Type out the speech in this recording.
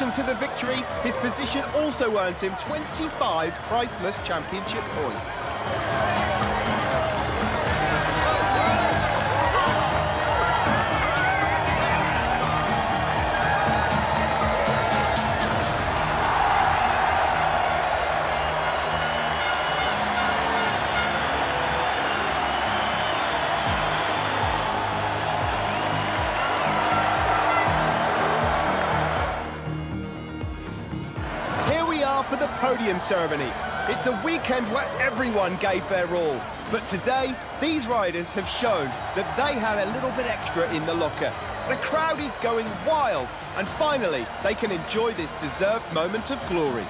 addition to the victory, his position also earns him 25 priceless championship points. Podium ceremony. It's a weekend where everyone gave their all. But today, these riders have shown that they had a little bit extra in the locker. The crowd is going wild, and finally, they can enjoy this deserved moment of glory.